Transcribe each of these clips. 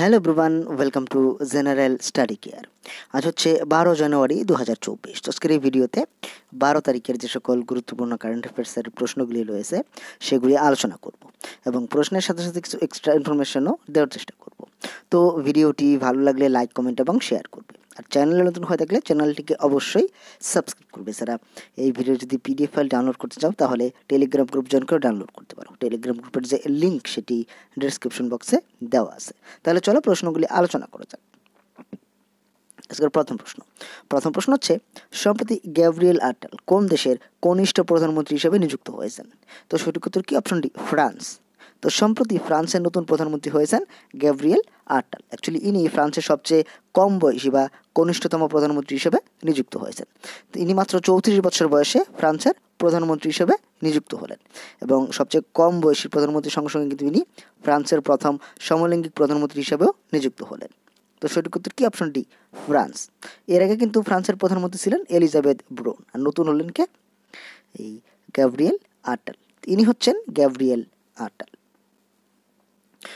Hello ব্রুবান welcome to general study care আজ হচ্ছে বারো জানুয়ারি দু হাজার চব্বিশ আজকের এই ভিডিওতে বারো তারিখের যে সকল গুরুত্বপূর্ণ কারেন্ট অ্যাফেয়ার্সের প্রশ্নগুলি রয়েছে, সেগুলি আলোচনা করব এবং প্রশ্নের সাথে সাথে কিছু এক্সট্রা ইনফরমেশনও দেওয়ার চেষ্টা করব। তো ভিডিওটি ভালো লাগলে লাইক কমেন্ট এবং শেয়ার করবে। আর চ্যানেলে নতুন হয়ে থাকলে চ্যানেলটিকে অবশ্যই সাবস্ক্রাইব করবে যারা। এই ভিডিও যদি পিডিএফ ফাইল ডাউনলোড করতে চাও, তাহলে টেলিগ্রাম গ্রুপ জয়েন করে ডাউনলোড করতে পারো। টেলিগ্রাম গ্রুপের যে লিঙ্ক সেটি ডিসক্রিপশন বক্সে দেওয়া আছে। তাহলে চলো প্রশ্নগুলি আলোচনা করা যাক। আজকের প্রথম প্রশ্ন। প্রথম প্রশ্ন হচ্ছে, সম্প্রতি গ্যাব্রিয়েল আর্টাল কোন দেশের কনিষ্ঠ প্রধানমন্ত্রী হিসেবে নিযুক্ত হয়েছেন? তো সঠিক উত্তর কি? Option D France. তো সম্প্রতি ফ্রান্সের নতুন প্রধানমন্ত্রী হয়েছেন গ্যাব্রিয়েল আর্টাল। অ্যাকচুয়ালি ইনি ফ্রান্সের সবচেয়ে কম বয়সী বা কনিষ্ঠতম প্রধানমন্ত্রী হিসেবে নিযুক্ত হয়েছেন। তো ইনি মাত্র চৌত্রিশ বছর বয়সে ফ্রান্সের প্রধানমন্ত্রী হিসেবে নিযুক্ত হলেন এবং সবচেয়ে কম বয়সী প্রধানমন্ত্রীর সঙ্গে সঙ্গে কিন্তু ইনি ফ্রান্সের প্রথম সমলৈঙ্গিক প্রধানমন্ত্রী হিসেবেও নিযুক্ত হলেন। তো সঠিক উত্তর কি? Option D France. এর আগে কিন্তু ফ্রান্সের প্রধানমন্ত্রী ছিলেন এলিজাবেথ ব্রোন আর নতুন হলেন কে? এই গ্যাব্রিয়েল আর্টাল। ইনি হচ্ছেন গ্যাব্রিয়েল আর্টাল।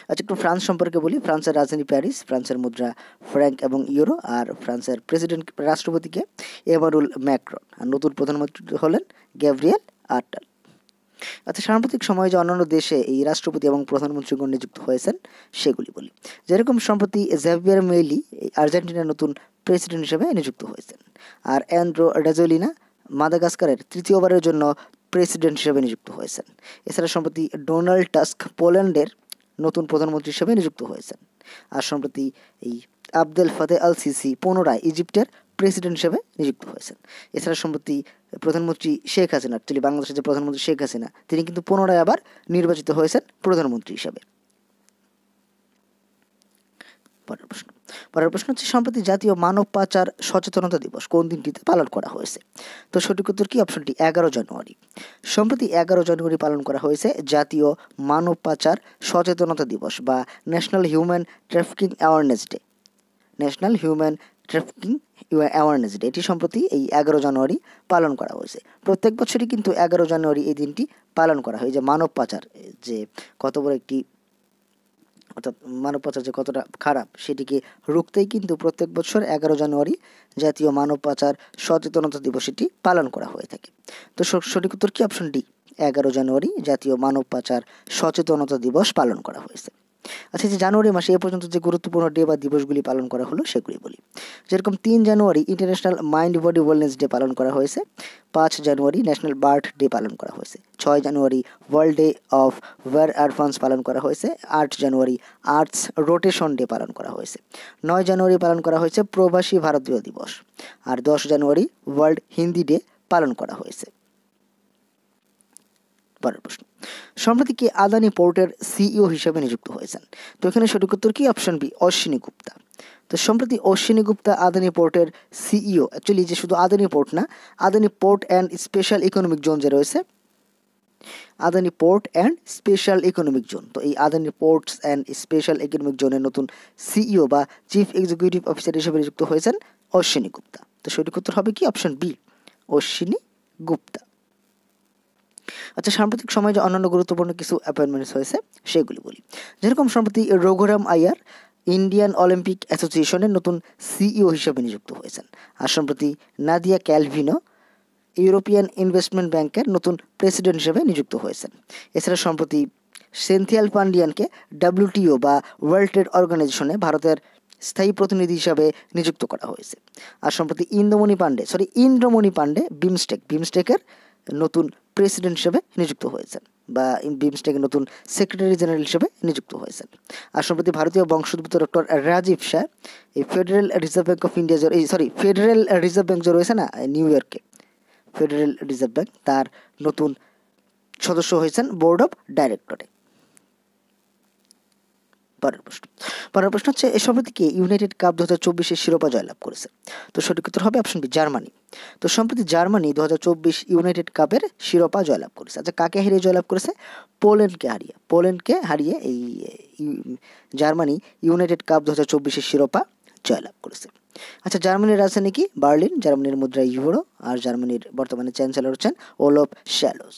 আচ্ছা একটু ফ্রান্স সম্পর্কে বলি। ফ্রান্সের রাজধানী প্যারিস, ফ্রান্সের মুদ্রা ফ্র্যাঙ্ক এবং ইউরো, আর ফ্রান্সের প্রেসিডেন্ট রাষ্ট্রপতিকে এমারুল ম্যাক্রন। আর নতুন প্রধানমন্ত্রী হলেন গ্যাব্রিয়েল আর্টাল। আচ্ছা সাম্প্রতিক সময়ে যে অন্যান্য দেশে এই রাষ্ট্রপতি এবং প্রধানমন্ত্রীগণ নিযুক্ত হয়েছেন, সেগুলি বলি। যেরকম সম্প্রতি জেভিয়ার মেইলি আর্জেন্টিনার নতুন প্রেসিডেন্ট হিসেবে নিযুক্ত হয়েছেন। আর অ্যান্ড্রো রেজোলিনা, মাদাগাস্কারের তৃতীয়বারের জন্য প্রেসিডেন্ট হিসেবে নিযুক্ত হয়েছেন। এছাড়া সম্প্রতি ডোনাল্ড টাস্ক পোল্যান্ডের নতুন প্রধানমন্ত্রী হিসেবে নিযুক্ত হয়েছেন। আর সম্প্রতি এই আবদেল ফাতে আল সিসি পুনরায় ইজিপ্টের প্রেসিডেন্ট হিসেবে নিযুক্ত হয়েছেন। এছাড়া সম্প্রতি প্রধানমন্ত্রী শেখ হাসিনা অ্যাকচুয়ালি বাংলাদেশের যে প্রধানমন্ত্রী শেখ হাসিনা, তিনি কিন্তু পুনরায় আবার নির্বাচিত হয়েছেন প্রধানমন্ত্রী হিসেবে। পরের প্রশ্ন। পরের প্রশ্ন হচ্ছে, সম্প্রতি জাতীয় মানব পাচার সচেতনতা দিবস কোন দিনটিতে পালন করা হয়েছে? তো সঠিক উত্তর কি? অপশনটি এগারো জানুয়ারি। সম্প্রতি এগারো জানুয়ারি পালন করা হয়েছে জাতীয় মানব পাচার সচেতনতা দিবস বা national human trafficking awareness day national human trafficking awareness day এটি সম্প্রতি এই এগারো জানুয়ারি পালন করা হয়েছে। প্রত্যেক বছরই কিন্তু এগারো জানুয়ারি এই দিনটি পালন করা হয়। যে মানব পাচার যে কত বড় একটি অর্থাৎ মানব পাচার যে কতটা খারাপ সেটিকে রুখতেই কিন্তু প্রত্যেক বছর এগারো জানুয়ারি জাতীয় মানব পাচার সচেতনতা দিবস এটি পালন করা হয়ে থাকে। তো সঠিক উত্তর কি? অপশন ডি এগারো জানুয়ারি জাতীয় মানব পাচার সচেতনতা দিবস পালন করা হয়েছে। আচ্ছা যে জানুয়ারি মাসে এ পর্যন্ত যে গুরুত্বপূর্ণ ডে বা দিবসগুলি পালন করা হলো, সেগুলি বলি। যেরকম তিন জানুয়ারি international mind body wellness day পালন করা হয়েছে, পাঁচ জানুয়ারি ন্যাশনাল বার্থ ডে পালন করা হয়েছে, ছয় জানুয়ারি world day of war advance পালন করা হয়েছে, আট জানুয়ারি আর্টস রোটেশন ডে পালন করা হয়েছে, নয় জানুয়ারি পালন করা হয়েছে প্রবাসী ভারতীয় দিবস, আর দশ জানুয়ারি ওয়ার্ল্ড হিন্দি ডে পালন করা হয়েছে। পরের প্রশ্ন। সম্প্রতি কে আদানি পোর্টের সিইও হিসেবে নিযুক্ত হয়েছেন? তো এখানে সঠিক উত্তর কি? Option B, Ashwini Gupta. তো সম্প্রতি অশ্বিনী গুপ্তা আদানি পোর্টের সিইও অ্যাকচুয়ালি যে শুধু আদানি পোর্ট না, Adani port and special economic zone যে রয়েছে, Adani port and special economic zone. তো এই Adani ports and special economic জোনের নতুন সিইও বা চিফ এক্সিকিউটিভ অফিসার হিসেবে নিযুক্ত হয়েছেন অশ্বিনী গুপ্তা। তো সঠিক উত্তর হবে কি? Option B, Ashwini Gupta. আচ্ছা সাম্প্রতিক সময়ে যে অন্যান্য গুরুত্বপূর্ণ কিছু অ্যাপয়েন্টমেন্টস হয়েছে, সেগুলি বলি। যেরকম সম্প্রতি রঘুরাম আয়ার ইন্ডিয়ান অলিম্পিক অ্যাসোসিয়েশনের নতুন সিইও হিসেবে নিযুক্ত হয়েছেন। আর সম্প্রতি নাদিয়া ক্যালভিনো ইউরোপিয়ান ইনভেস্টমেন্ট ব্যাংকের নতুন প্রেসিডেন্ট হিসেবে নিযুক্ত হয়েছেন। এছাড়া সম্প্রতি সেন্থিয়াল পান্ডিয়ানকে ডাব্লিউটিও বা ওয়ার্ল্ড ট্রেড অর্গানাইজেশনে ভারতের স্থায়ী প্রতিনিধি হিসাবে নিযুক্ত করা হয়েছে। আর সম্প্রতি ইন্দ্রমণি পাণ্ডে সরি ইন্দ্রমণি পাণ্ডে বিমস্টেক বিমস্টেকের নতুন প্রেসিডেন্ট হিসেবে নিযুক্ত হয়েছেন বা বিমস্টেকের নতুন সেক্রেটারি জেনারেল হিসেবে নিযুক্ত হয়েছেন। আর সম্প্রতি ভারতীয় বংশোদ্ভূত ডক্টর রাজীব শাহ এই federal reserve bank of India এই সরি ফেডারেল রিজার্ভ ব্যাঙ্ক যে রয়েছে না নিউ ইয়র্কে ফেডারেল রিজার্ভ ব্যাঙ্ক তার নতুন সদস্য হয়েছেন বোর্ড অফ ডাইরেক্টরে পরের প্রশ্ন। পরের প্রশ্ন হচ্ছে, এ সম্প্রতিকে ইউনাইটেড কাপ দু হাজার চব্বিশের শিরোপা জয়লাভ করেছে? তো সঠিক উত্তর হবে অপশন বি জার্মানি। তো সম্প্রতি জার্মানি দু হাজার চব্বিশ ইউনাইটেড কাপের শিরোপা জয়লাভ করেছে। আচ্ছা কাকে হারিয়ে জয়লাভ করেছে? পোল্যান্ডকে হারিয়ে। পোল্যান্ডকে হারিয়ে এই জার্মানি ইউনাইটেড কাপ দু হাজার চব্বিশের শিরোপা জয়লাভ করেছে। আচ্ছা জার্মানির রাজধানী কি? বার্লিন। জার্মানির মুদ্রা ইউরো। আর জার্মানির বর্তমানে চ্যান্সেলর হচ্ছেন ওলফ শ্যালোস।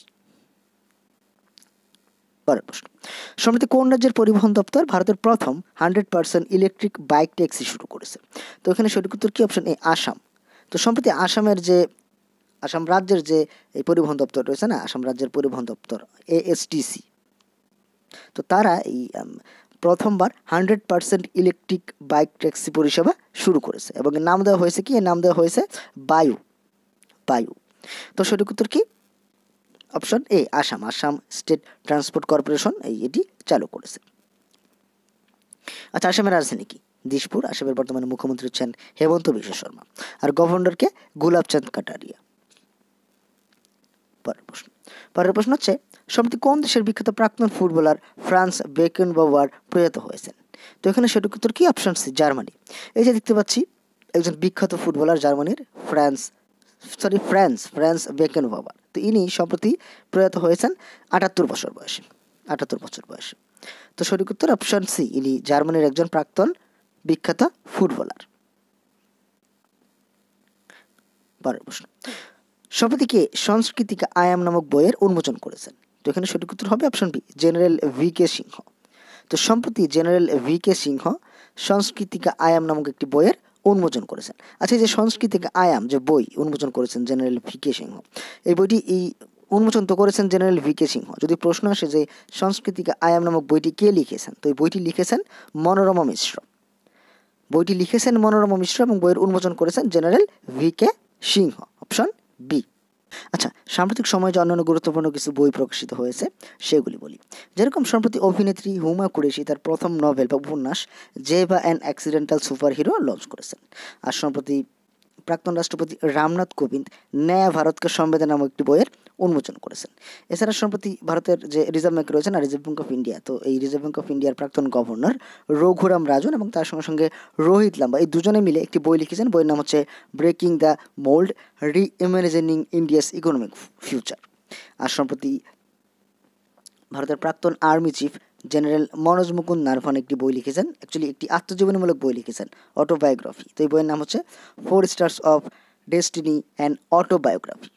পরের প্রশ্ন। সম্প্রতি কোন রাজ্যের পরিবহন দপ্তর ভারতের প্রথম hundred percent electric bike taxi শুরু করেছে? তো এখানে সঠিক উত্তর কি? Option A, Assam. তো সম্প্রতি আসামের যে, আসাম রাজ্যের যে এই পরিবহন দপ্তর রয়েছে না, আসাম রাজ্যের পরিবহন দপ্তর এএসটিসি তো তারা এই প্রথমবার hundred percent electric bike taxi পরিষেবা শুরু করেছে। এবং নাম দেওয়া হয়েছে কি? নাম দেওয়া হয়েছে বায়ু বায়ু। তো সঠিক উত্তর কি? Option A, Assam. Assam state transport corporation, এই, এটি চালু করেছে। আচ্ছা আসামের রাজধানী কি? দিশপুর আসামের বর্তমানে মুখ্যমন্ত্রী হচ্ছেন হেমন্ত বিশ্ব শর্মা। আর গভর্নরকে গুলাবচাঁদ কাটারিয়া। পরের প্রশ্ন। পরের প্রশ্ন হচ্ছে সম্প্রতি কোন দেশের বিখ্যাত প্রাক্তন ফুটবলার ফ্রান্স বেকেন বাবার প্রয়াত হয়েছেন? তো এখানে সেটুক উত্তর কি? Option C, Germany. এই যে দেখতে পাচ্ছি, একজন বিখ্যাত ফুটবলার জার্মানির Franz, sorry, Franz Franz Beckenbauer তো ইনি সম্প্রতি প্রয়াত হয়েছেন আটাত্তর বছর বয়সে, আটাত্তর বছর বয়সে। তো সঠিক উত্তর অপশন সি, ইনি জার্মানির একজন প্রাক্তন বিখ্যাত ফুটবলার। পরের প্রশ্ন। সম্প্রতি কে সংস্কৃতিকা আয়াম নামক বইয়ের উন্মোচন করেছেন? তো এখানে সঠিক উত্তর হবে option B, general V K Singh. তো সম্প্রতি জেনারেল ভি কে সিংহ সংস্কৃতিকা আয়াম নামক একটি বইয়ের উন্মোচন করেছেন। আচ্ছা যে সাংস্কৃতিক আয়াম, যে বই উন্মোচন করেছেন জেনারেল ভি কে সিংহ, এই বইটি এই উন্মোচন তো করেছেন জেনারেল ভি কে সিংহ। যদি প্রশ্ন আসে যে সাংস্কৃতিক আয়াম নামক বইটি কে লিখেছেন, তো এই বইটি লিখেছেন মনোরমা মিশ্র। বইটি লিখেছেন মনোরমা মিশ্র এবং বইয়ের উন্মোচন করেছেন general V K Singh, option B. আচ্ছা সাম্প্রতিক সময়ে যে অন্যান্য গুরুত্বপূর্ণ কিছু বই প্রকাশিত হয়েছে, সেগুলি বলি। যেরকম সম্প্রতি অভিনেত্রী হুমা কুরেশি তার প্রথম নভেল বা উপন্যাস জে বা an accidental super hero launch করেছেন। আর সম্প্রতি প্রাক্তন রাষ্ট্রপতি রামনাথ কোবিন্দ ন্যায় ভারতকে সংবেদন নামক একটি বইয়ের উন্মোচন করেছেন। এছাড়া সম্প্রতি ভারতের যে রিজার্ভ ব্যাংক রয়েছে না রিজার্ভ ব্যাঙ্ক অফ ইন্ডিয়া তো এই রিজার্ভ ব্যাঙ্ক অফ ইন্ডিয়ার প্রাক্তন গভর্নর রঘুরাম রাজন এবং তার সঙ্গে সঙ্গে রোহিত লাম্বা, এই দুজনে মিলে একটি বই লিখেছেন। বইয়ের নাম হচ্ছে breaking the mould reimagining India's economic future আর সম্প্রতি ভারতের প্রাক্তন army chief general Manoj Mukund Naravane একটি বই লিখেছেন অ্যাকচুয়ালি একটি আত্মজীবনীমূলক বই লিখেছেন অটোবায়োগ্রাফি তো এই বইয়ের নাম হচ্ছে four stars of destiny and autobiography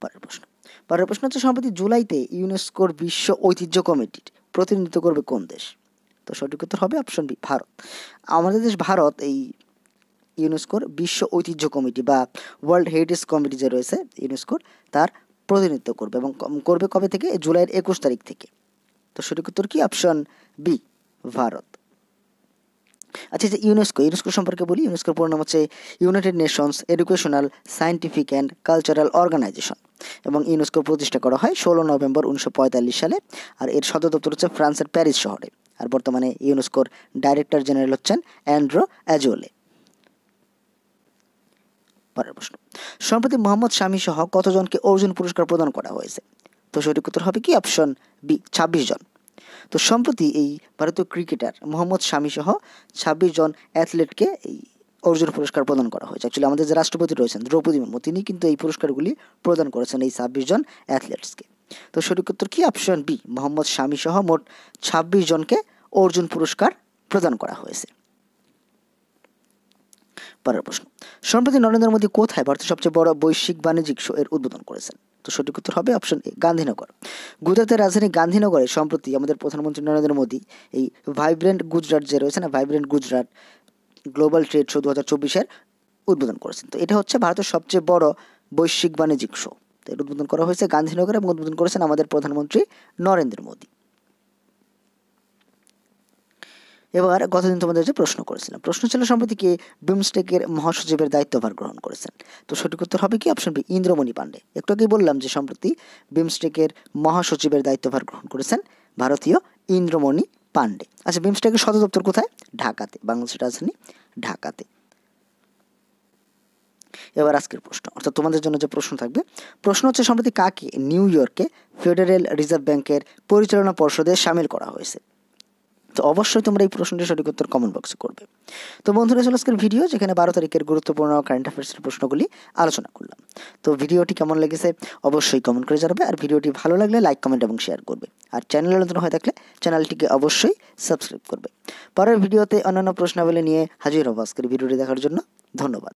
পরের প্রশ্ন। পরের প্রশ্ন হচ্ছে, সম্প্রতি জুলাইতে ইউনেস্কোর বিশ্ব ঐতিহ্য কমিটির প্রতিনিধিত্ব করবে কোন দেশ? তো সঠিক উত্তর হবে অপশন বি ভারত। আমাদের দেশ ভারত, এই ইউনেস্কোর বিশ্ব ঐতিহ্য কমিটি বা ওয়ার্ল্ড হেরিটেজ কমিটি যে রয়েছে, ইউনেস্কোর, তার প্রতিনিধিত্ব করবে এবং করবে কবে থেকে? জুলাইয়ের একুশ তারিখ থেকে। তো সঠিক উত্তর কি? Option B, Bharat. আচ্ছা যে ইউনেস্কো ইউনেস্কো সম্পর্কে বলি। ইউনেস্কোর পুরো নাম হচ্ছে United Nations educational scientific and cultural organisation এবং ইউনেস্কো প্রতিষ্ঠা করা হয় ষোলো নভেম্বর উনিশশো পঁয়তাল্লিশ সালে আর এর সদর দপ্তর হচ্ছে ফ্রান্সের প্যারিস শহরে। আর বর্তমানে ইউনেস্কোর ডাইরেক্টর জেনারেল হচ্ছেন অ্যান্ড্রো অ্যাজোলে। পরের প্রশ্ন। সম্প্রতি মোহাম্মদ শামী সহ কতজনকে অর্জুন পুরস্কার প্রদান করা হয়েছে? তো সঠিক উত্তর হবে কি? অপশন বি, ছাব্বিশ জন। তো সম্প্রতি এই ভারতীয় ক্রিকেটার মোহাম্মদ শামী সহ ছাব্বিশ জন অ্যাথলেটকে এই অর্জুন পুরস্কার প্রদান করা হয়েছে। অ্যাকচুয়ালি আমাদের যে রাষ্ট্রপতি রয়েছেন, দ্রৌপদী মুর্মু, তিনি কিন্তু এই পুরস্কারগুলি প্রদান করেছেন এই ছাব্বিশ জন অ্যাথলেটসকে। তো সঠিক উত্তর কি? অপশন বি, মোহাম্মদ শামী সহ মোট ছাব্বিশ জনকে অর্জুন পুরস্কার প্রদান করা হয়েছে। পরের প্রশ্ন। সম্প্রতি নরেন্দ্র মোদী কোথায় ভারতের সবচেয়ে বড় বৈশ্বিক বাণিজ্যিক শো এর উদ্বোধন করেছেন? তো সঠিক উত্তর হবে অপশন এ গান্ধীনগর। গুজরাটের রাজধানী গান্ধীনগরে সম্প্রতি আমাদের প্রধানমন্ত্রী নরেন্দ্র মোদী এই ভাইব্রেন্ট গুজরাট যে রয়েছে না vibrant Gujarat global trade show দু হাজার চব্বিশের উদ্বোধন করেছেন। তো এটা হচ্ছে ভারতের সবচেয়ে বড় বৈশ্বিক বাণিজ্যিক শো। এর উদ্বোধন করা হয়েছে গান্ধীনগরে এবং উদ্বোধন করেছেন আমাদের প্রধানমন্ত্রী নরেন্দ্র মোদী। এবার গতদিন তোমাদের যে প্রশ্ন করেছিলাম, প্রশ্ন ছিল সম্প্রতি কে বিমস্টেকের মহাসচিবের দায়িত্বভার গ্রহণ করেছেন? তো সঠিক উত্তর হবে কি? অপশন বি ইন্দ্রমণি পাণ্ডে একটু আগেই বললাম যে সম্প্রতি বিমস্টেকের মহাসচিবের দায়িত্বভার গ্রহণ করেছেন ভারতীয় ইন্দ্রমণি পাণ্ডে আচ্ছা বিমস্টেকের সদর দপ্তর কোথায়? ঢাকাতে। বাংলাদেশের রাজধানী ঢাকাতে। এবার আজকের প্রশ্ন। অর্থাৎ তোমাদের জন্য যে প্রশ্ন থাকবে, প্রশ্ন হচ্ছে সম্প্রতি কাকে নিউ ইয়র্কে ফেডারেল রিজার্ভ ব্যাংকের পরিচালনা পর্ষদে সামিল করা হয়েছে? তো অবশ্যই তোমরা এই প্রশ্নটি সঠিক উত্তর কমেন্ট বক্সে করবে। তো বন্ধুরা, চলে আজকের ভিডিও যেখানে বারো তারিখের গুরুত্বপূর্ণ কারেন্ট অ্যাফেয়ার্সের প্রশ্নগুলি আলোচনা করলাম। তো ভিডিওটি কেমন লেগেছে অবশ্যই কমেন্ট করে জানাবে, আর ভিডিওটি ভালো লাগলে লাইক কমেন্ট এবং শেয়ার করবে। আর চ্যানেলে নতুন হয়ে থাকলে চ্যানেলটিকে অবশ্যই সাবস্ক্রাইব করবে। পরের ভিডিওতে অন্যান্য প্রশ্নাবলী নিয়ে হাজির হব আজকের ভিডিওটি দেখার জন্য। ধন্যবাদ।